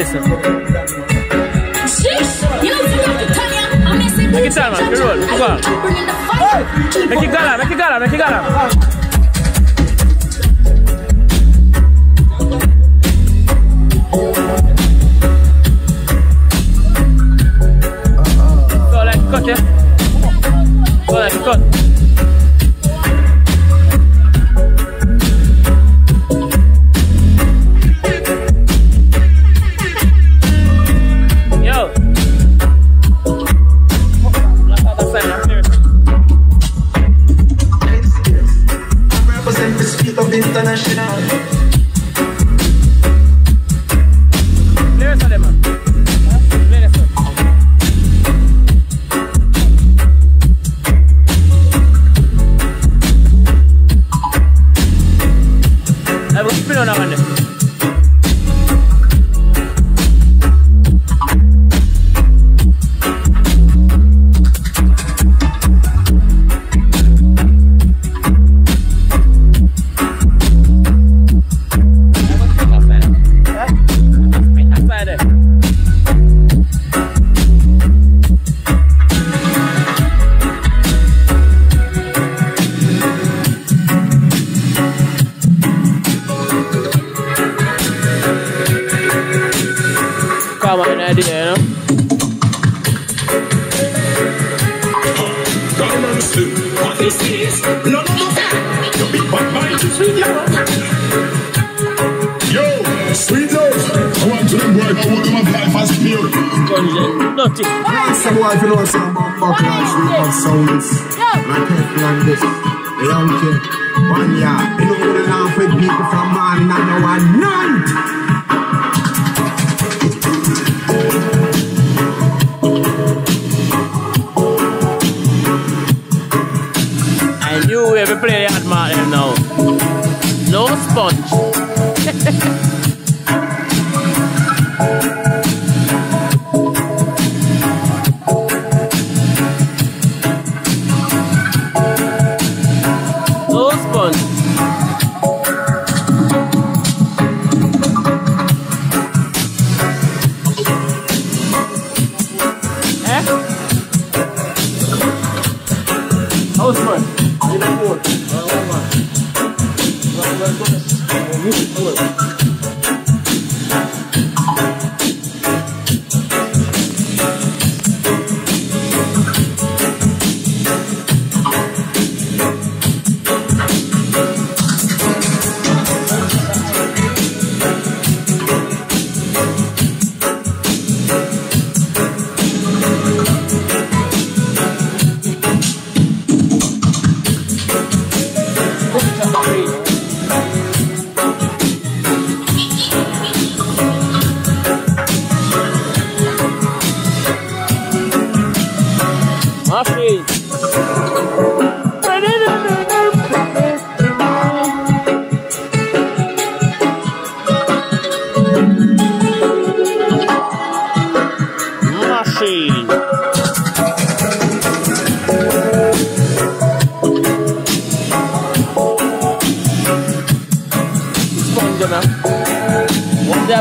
listen. Make it. You roll. Go on. Make it gala, make it gala, make it gala. Gunja, nothing. Some boy if you this. The young kid. One year. You know I laugh with people from morning and now at night.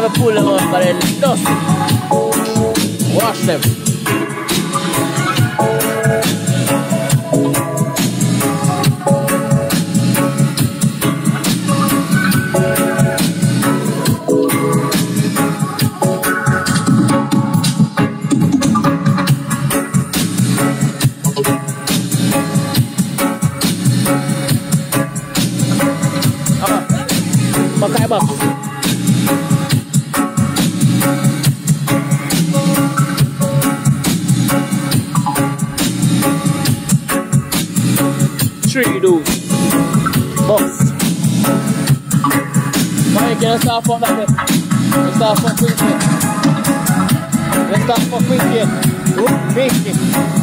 have a pull para el 12. Watch them. Three dudes. Boss. Mike, can you start from that? Let's start from quick. Let's start from quick. Oop, big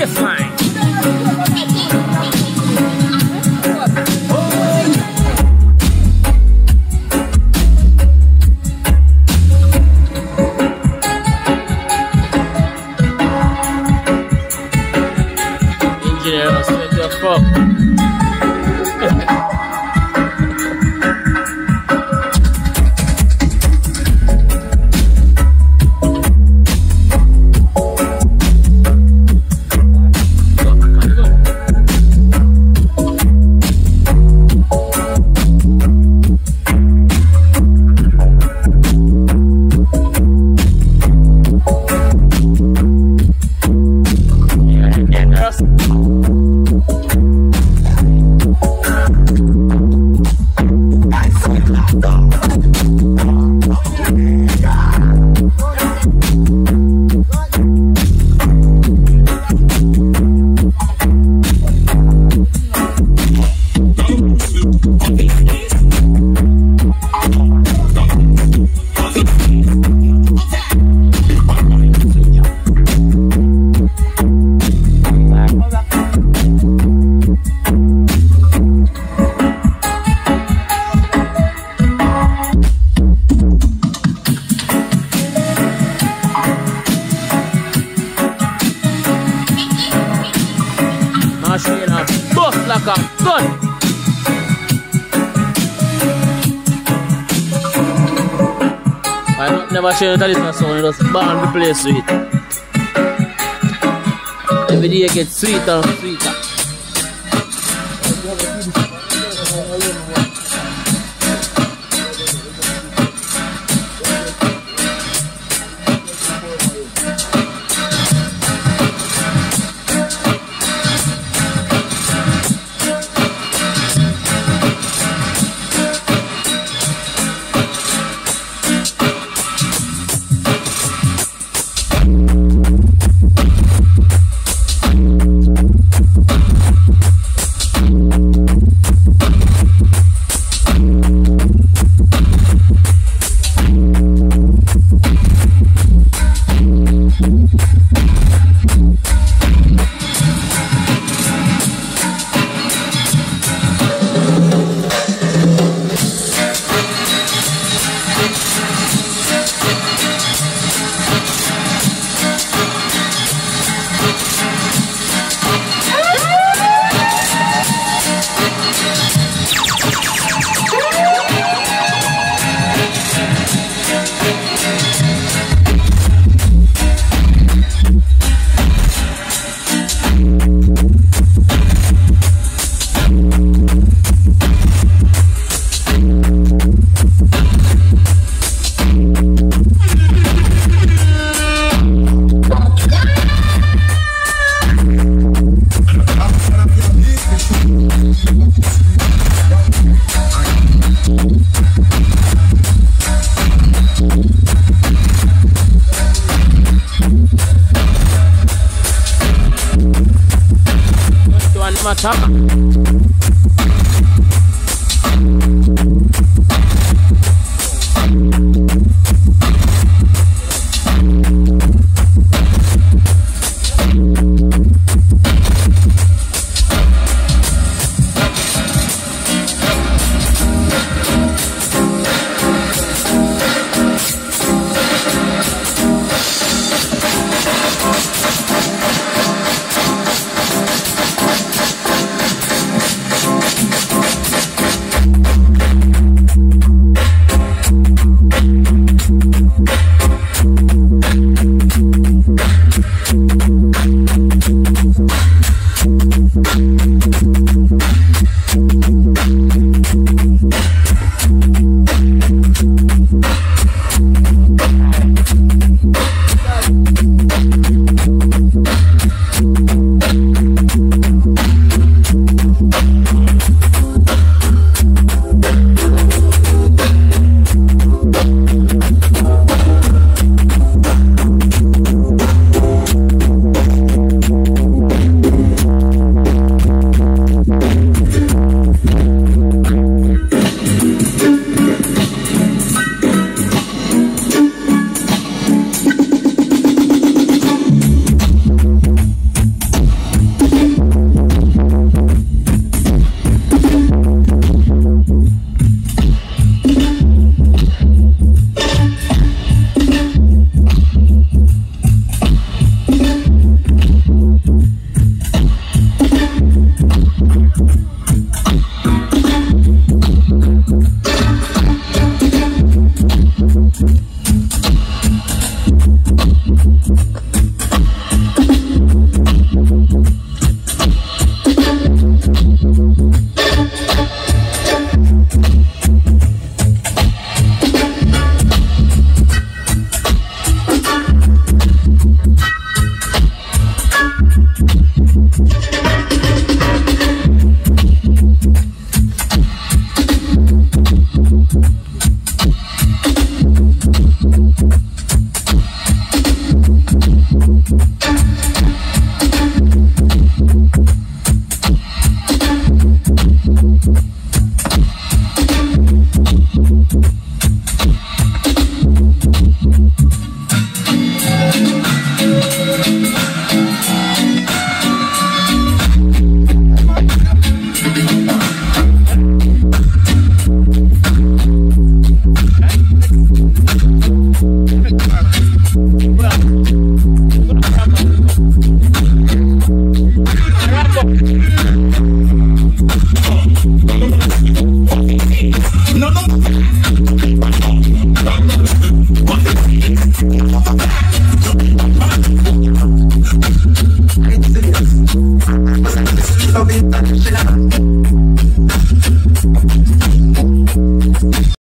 different. good. I don't never share that is not song. it was bound to play sweet. Every day gets sweeter and sweeter. One more.